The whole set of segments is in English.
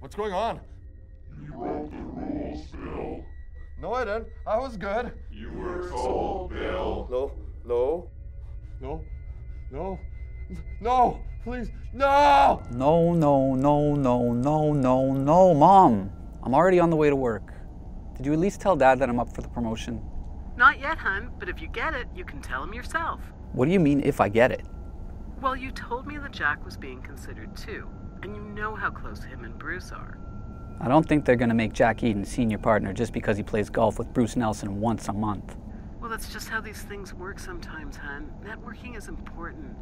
What's going on? You wrote the rules, Bill. No, I didn't. I was good. You were told, Bill. No, no, no, no, no, please, no! No, no, no, no, no, no, no, Mom. I'm already on the way to work. Did you at least tell Dad that I'm up for the promotion? Not yet, hun, but if you get it, you can tell him yourself. What do you mean if I get it? Well, you told me that Jack was being considered too, and you know how close him and Bruce are. I don't think they're gonna make Jack Eden senior partner just because he plays golf with Bruce Nelson once a month. Well, that's just how these things work sometimes, hon. Networking is important.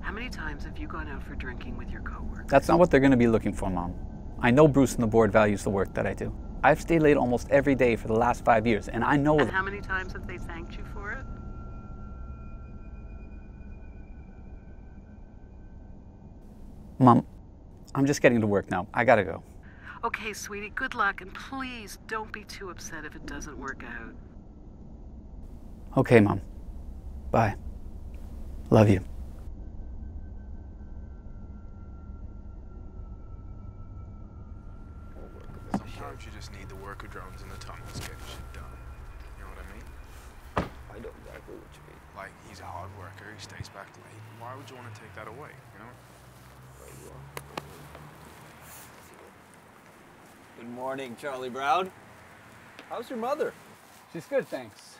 How many times have you gone out for drinking with your coworkers? That's not what they're gonna be looking for, Mom. I know Bruce and the board values the work that I do. I've stayed late almost every day for the last five years, and I know And how many times have they thanked you for it? Mom, I'm just getting to work now. I gotta go. Okay, sweetie, good luck, and please don't be too upset if it doesn't work out. Okay, Mom. Bye. Love you. Sometimes you just need the worker drones in the tunnels getting shit done. You know what I mean? I know exactly what you mean. Like, he's a hard worker, he stays back late. Why would you want to take that away, you know? Right you are. Good morning, Charlie Brown. How's your mother? She's good, thanks.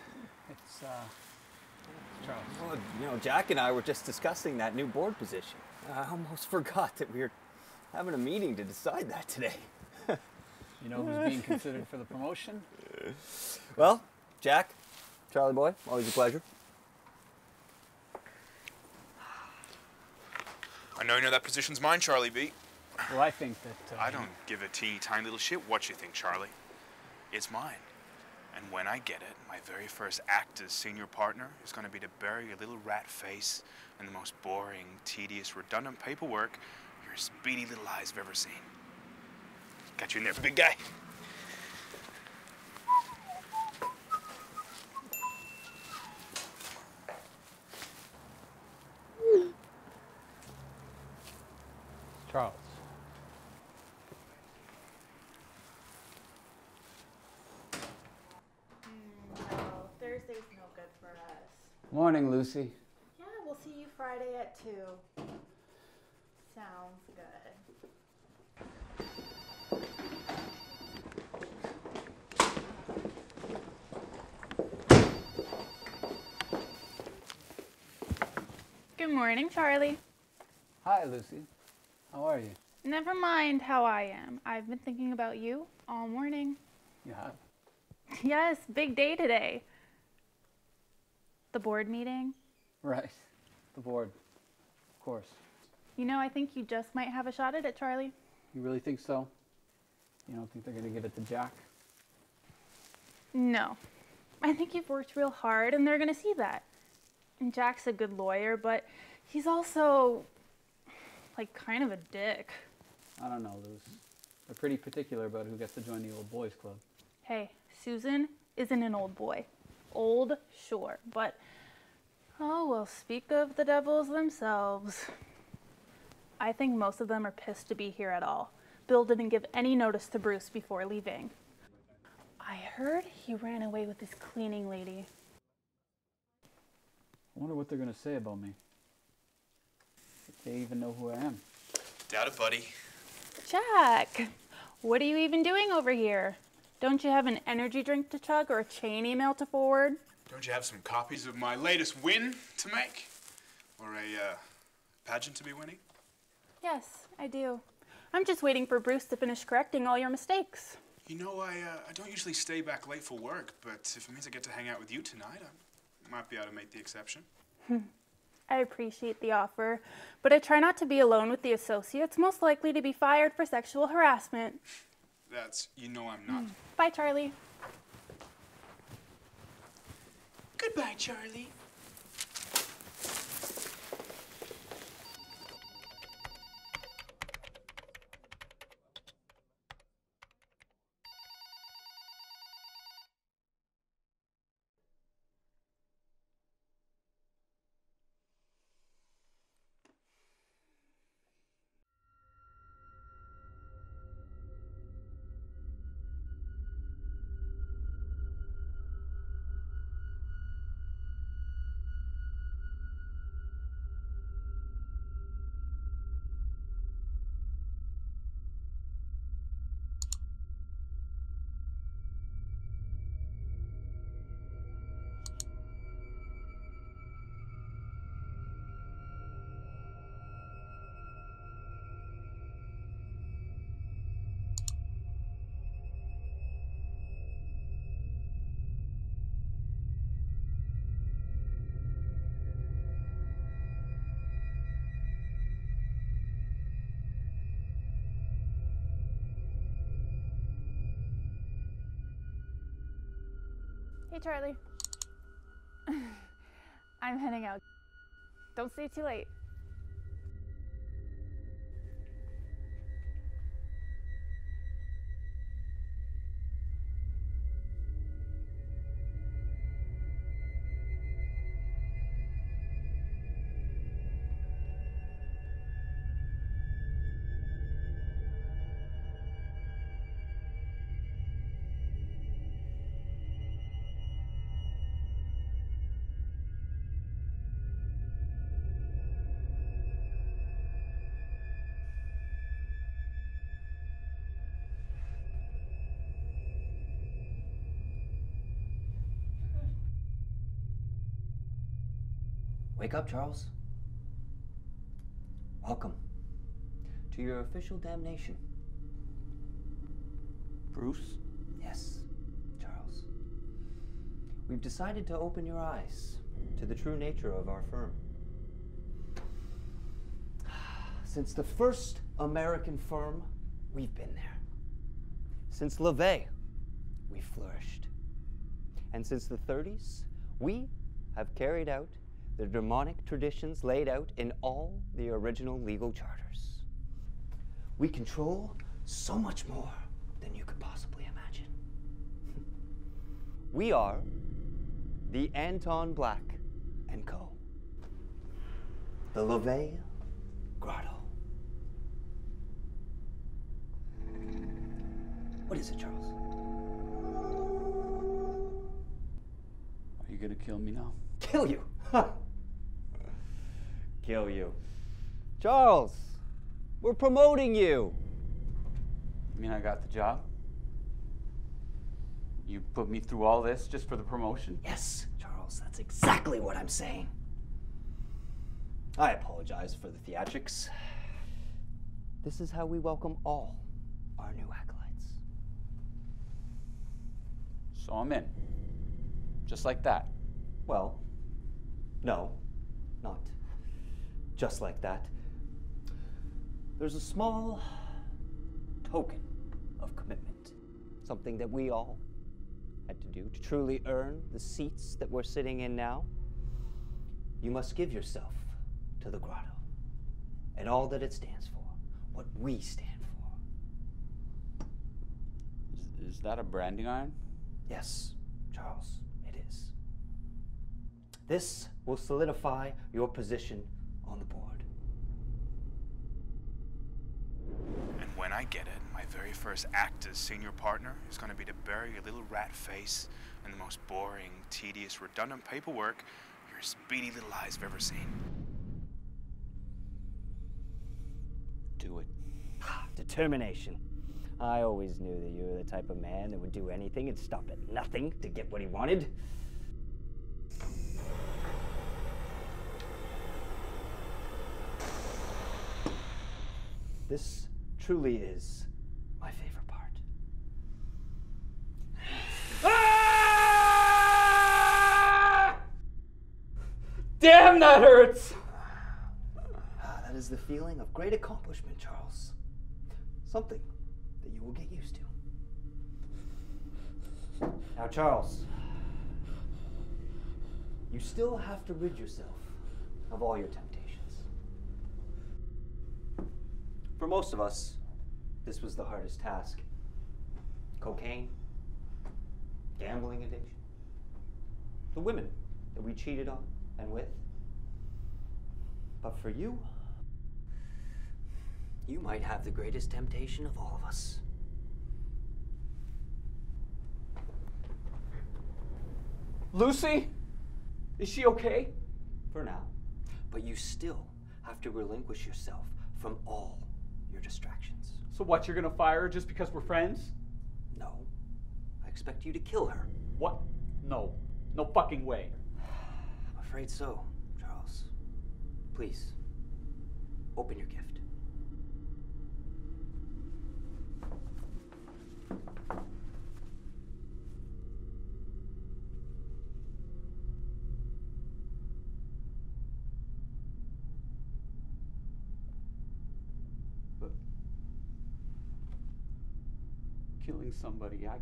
It's, uh, Charles. Well, you know, Jack and I were just discussing that new board position. I almost forgot that we were having a meeting to decide that today. You know who's being considered for the promotion? Well, Jack, Charlie boy, always a pleasure. I know you know that position's mine, Charlie B. Well, I think that. Uh, I don't give a teeny tiny little shit what you think, Charlie. It's mine. And when I get it, my very first act as senior partner is going to be to bury your little rat face in the most boring, tedious, redundant paperwork your speedy little eyes have ever seen. Got you in there, big guy. Charles. No, Thursday's no good for us. Morning, Lucy. Yeah, we'll see you Friday at 2. Sounds good. Good morning, Charlie. Hi, Lucy. How are you? Never mind how I am. I've been thinking about you all morning. You have. Yes, big day today. The board meeting. Right. The board. Of course. You know, I think you just might have a shot at it, Charlie. You really think so? You don't think they're gonna give it to Jack? No. I think you've worked real hard and they're going to see that. And Jack's a good lawyer, but he's also like kind of a dick. I don't know, Luz. They're pretty particular about who gets to join the old boys club. Hey, Susan isn't an old boy. Old, sure, but oh, well, speak of the devils themselves. I think most of them are pissed to be here at all. Bill didn't give any notice to Bruce before leaving. I heard he ran away with his cleaning lady. I wonder what they're gonna say about me. If they even know who I am. Doubt it, buddy. Jack, what are you even doing over here? Don't you have an energy drink to chug or a chain email to forward? Don't you have some copies of my latest win to make? Or a uh, pageant to be winning? Yes, I do. I'm just waiting for Bruce to finish correcting all your mistakes. You know, I, uh, I don't usually stay back late for work, but if it means I get to hang out with you tonight, I might be able to make the exception. I appreciate the offer, but I try not to be alone with the associates most likely to be fired for sexual harassment. That's, you know, I'm not. Bye, Charlie. Goodbye, Charlie. Hey, Charlie. I'm heading out. Don't stay too late. Wake up, Charles. Welcome to your official damnation. Bruce? Yes, Charles. We've decided to open your eyes to the true nature of our firm. Since the first American firm, we've been there. Since LaVey, we've flourished. And since the 30s, we have carried out the demonic traditions laid out in all the original legal charters. We control so much more than you could possibly imagine. we are the Anton Black and Co. The LaVey Grotto. What is it, Charles? Are you gonna kill me now? Kill you. Kill you. Charles, we're promoting you. You mean I got the job? You put me through all this just for the promotion? Yes, Charles, that's exactly what I'm saying. I apologize for the theatrics. This is how we welcome all our new acolytes. So I'm in. Just like that. Well, no, not just like that. There's a small token of commitment, something that we all had to do to truly earn the seats that we're sitting in now. You must give yourself to the grotto and all that it stands for, what we stand for. Is, is that a branding iron? Yes, Charles, it is. This will solidify your position on the board. And when I get it, my very first act as senior partner is going to be to bury your little rat face in the most boring, tedious, redundant paperwork your speedy little eyes have ever seen. Do it. Determination. I always knew that you were the type of man that would do anything and stop at nothing to get what he wanted. This truly is my favorite part. Damn, that hurts! Ah, that is the feeling of great accomplishment, Charles. Something that you will get used to. Now, Charles, you still have to rid yourself of all your temptations. For most of us, this was the hardest task cocaine, gambling addiction, the women that we cheated on and with. But for you, you might have the greatest temptation of all of us. Lucy? Is she okay? For now. But you still have to relinquish yourself from all your distractions. So what, you're gonna fire her just because we're friends? No. I expect you to kill her. What? No. No fucking way. I'm afraid so, Charles. Please, open your gift. Killing somebody, I.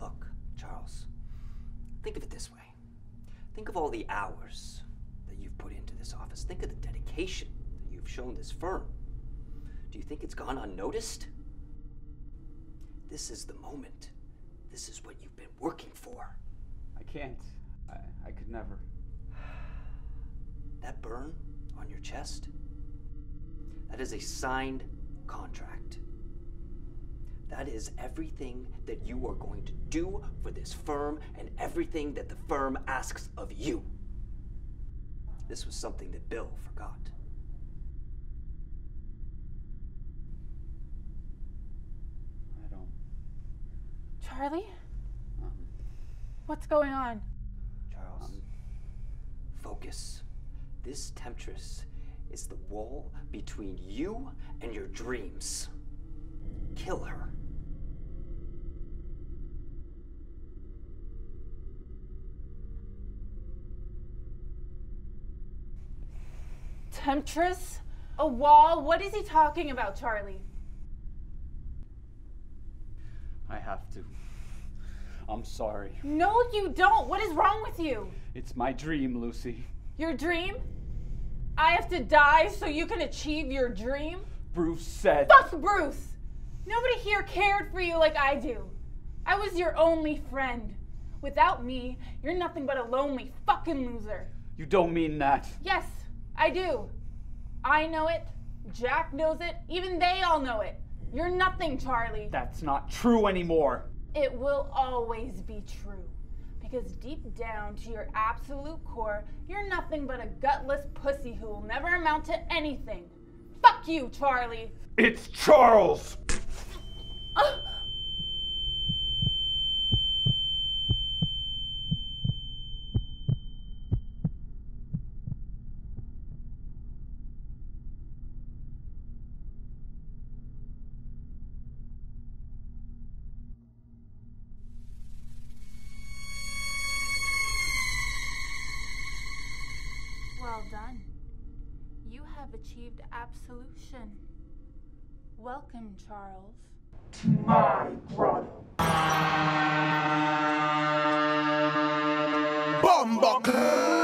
Look, Charles, Think of it this way think of all the hours that you've put into this office, think of the dedication that you've shown this firm. Do you think it's gone unnoticed? This is the moment. This is what you've been working for. I can't. I, I could never. That burn on your chest, that is a signed contract. That is everything that you are going to do for this firm and everything that the firm asks of you. This was something that Bill forgot. I don't. Charlie? Um, What's going on? Charles, focus. This temptress is the wall between you and your dreams. Kill her. Temptress? A wall? What is he talking about, Charlie? I have to. I'm sorry. No, you don't. What is wrong with you? It's my dream, Lucy. Your dream? I have to die so you can achieve your dream? Bruce said. Fuck Bruce! Nobody here cared for you like I do. I was your only friend. Without me, you're nothing but a lonely fucking loser. You don't mean that. Yes, I do. I know it. Jack knows it. Even they all know it. You're nothing, Charlie. That's not true anymore. It will always be true. Because deep down to your absolute core, you're nothing but a gutless pussy who will never amount to anything. Fuck you, Charlie. It's Charles! Well done. You have achieved absolution. Welcome, Charles. To my brother. got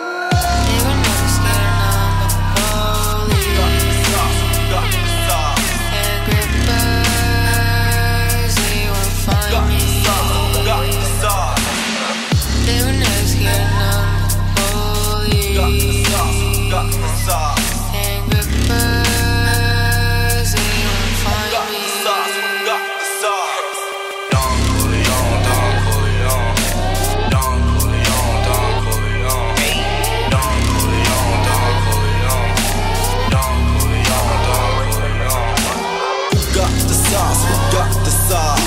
got